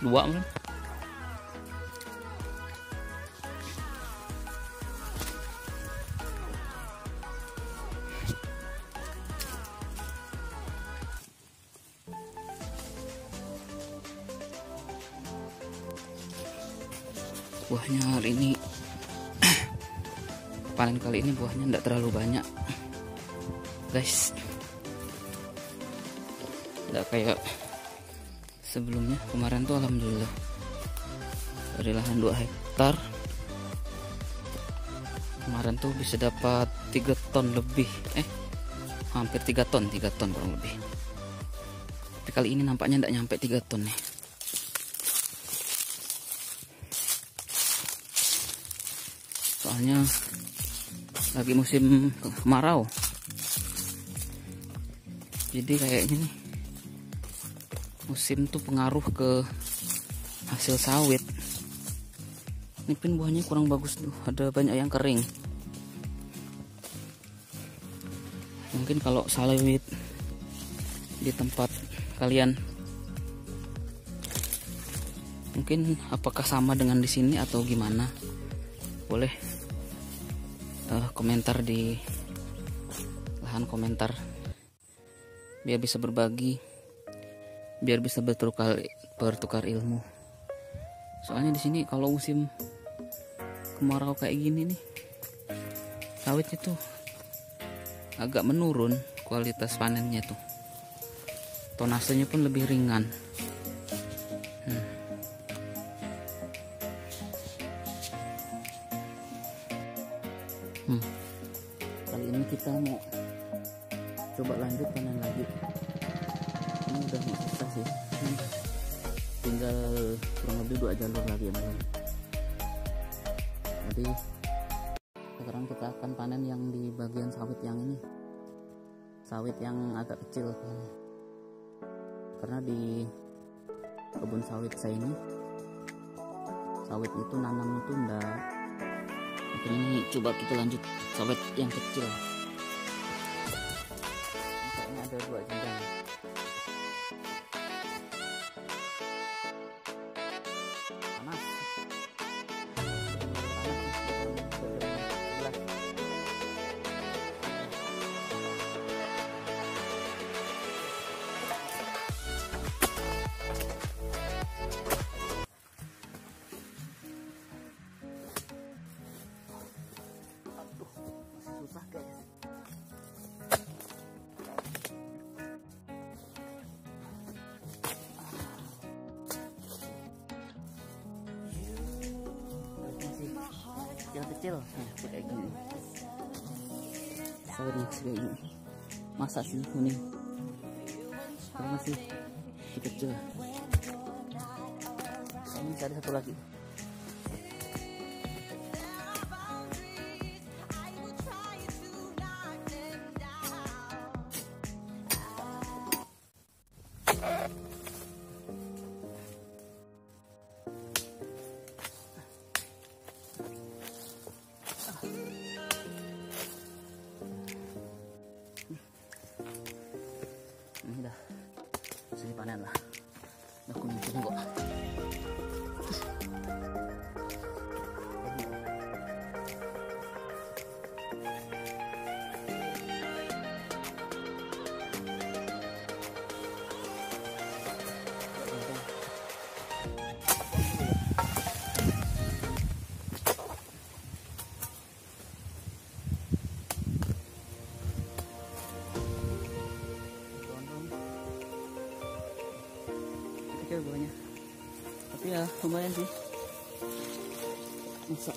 Dua mungkin buahnya hari ini. Panen kali ini buahnya tidak terlalu banyak. Guys. Tidak kayak sebelumnya. Kemarin tuh alhamdulillah. Dari lahan 2 hektar. Kemarin tuh bisa dapat 3 ton lebih. Eh hampir 3 ton 3 ton kurang lebih. Tapi kali ini nampaknya tidak nyampe 3 ton nih. Soalnya lagi musim kemarau. Jadi kayaknya nih musim tuh pengaruh ke hasil sawit. Ini pun buahnya kurang bagus tuh. Ada banyak yang kering. Mungkin kalau sawit di tempat kalian mungkin apakah sama dengan di sini atau gimana? Boleh uh, komentar di lahan komentar. Biar bisa berbagi biar bisa bertukar bertukar ilmu soalnya di sini kalau musim kemarau kayak gini nih sawit itu agak menurun kualitas panennya tuh tonasenya pun lebih ringan hmm. Hmm. kali ini kita mau coba lanjut panen lagi ini udah mau selesai sih. Hmm. tinggal kurang lebih dua jalur lagi yang belum jadi sekarang kita akan panen yang di bagian sawit yang ini. Sawit yang agak kecil karena di kebun sawit saya ini sawit itu nanam itu enggak Mungkin ini coba kita lanjut sawit yang kecil kecil-kecil kayak gini. Masih kayak gini. Masa sih kuning masih kecil. Ini ada satu lagi bisa dipanen lah udah kuning kuning kok kecil buahnya tapi ya lumayan sih bisa